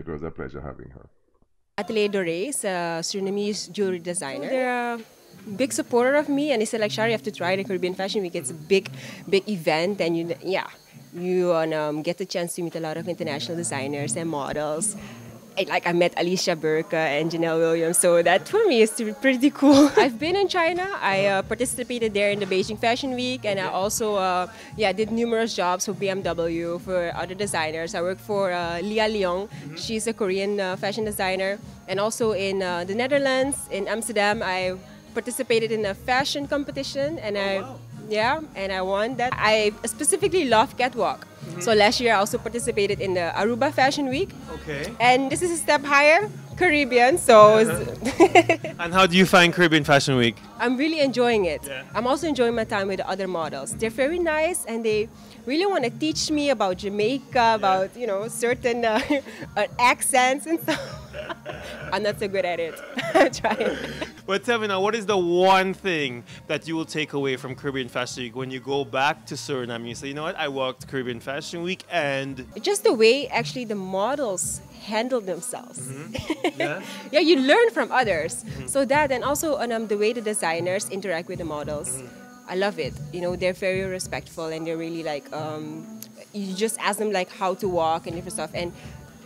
It was a pleasure having her. Atelier Doré is a Surinamese jewelry designer. They're a big supporter of me, and they said like, "Shari, you have to try the Caribbean Fashion Week. It's a big, big event, and you, yeah, you um, get the chance to meet a lot of international designers and models." Like I met Alicia Burke and Janelle Williams, so that for me is pretty cool. I've been in China. I uh, participated there in the Beijing Fashion Week, and I also uh, yeah did numerous jobs for BMW for other designers. I worked for uh, Lia Leong. Mm-hmm. She's a Korean uh, fashion designer, and also in uh, the Netherlands, in Amsterdam, I participated in a fashion competition, and oh, I wow. yeah, and I won that. I specifically love catwalk. Mm-hmm. So last year I also participated in the Aruba Fashion Week. Okay. And this is a step higher, Caribbean. So. Uh-huh. and how do you find Caribbean Fashion Week? I'm really enjoying it. Yeah. I'm also enjoying my time with the other models. They're very nice and they really want to teach me about Jamaica, about yeah. you know certain uh, accents and stuff. I'm not so good at it. I'm trying. But tell me now, what is the one thing that you will take away from Caribbean Fashion Week when you go back to Suriname? You say, you know what, I walked Caribbean Fashion Week and. Just the way actually the models handle themselves. Mm-hmm. Yeah. yeah, you learn from others. Mm-hmm. So that, and also um, the way the designers interact with the models. Mm-hmm. I love it. You know, they're very respectful and they're really like, um, you just ask them like how to walk and different stuff. And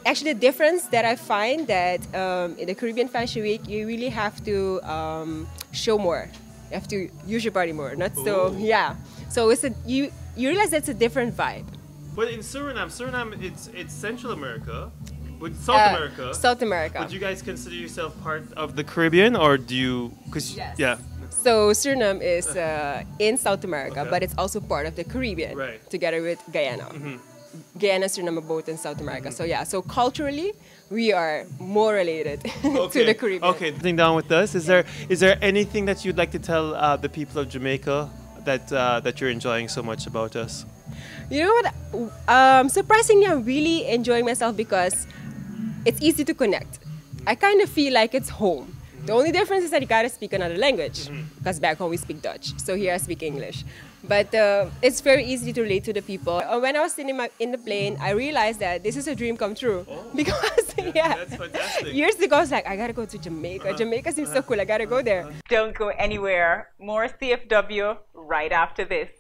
actually the difference that I find that um, in the Caribbean Fashion Week, you really have to um, show more. You have to use your body more. Not so, Ooh. yeah. So it's a you you realize it's a different vibe. But in Suriname, Suriname, it's it's Central America. But South uh, America. South America. Would you guys consider yourself part of the Caribbean, or do you? Because yes. yeah. So Suriname is uh, in South America, okay. but it's also part of the Caribbean, right. together with Guyana. Mm-hmm. Guyana, Suriname, both in South America. So yeah, so culturally, we are more related okay. to the Caribbean. Okay, sitting down with us. Is there is there anything that you'd like to tell uh, the people of Jamaica that uh, that you're enjoying so much about us? You know what? Um, surprisingly, I'm really enjoying myself because it's easy to connect. I kind of feel like it's home. The only difference is that you gotta speak another language because mm-hmm. back home we speak Dutch. So here I speak English. But uh, it's very easy to relate to the people. Uh, when I was sitting in, my, in the plane, I realized that this is a dream come true. Oh, because, yeah, yeah. years ago, I was like, I gotta go to Jamaica. Uh-huh. Jamaica seems uh-huh. so cool. I gotta go there. Don't go anywhere. More CFW right after this.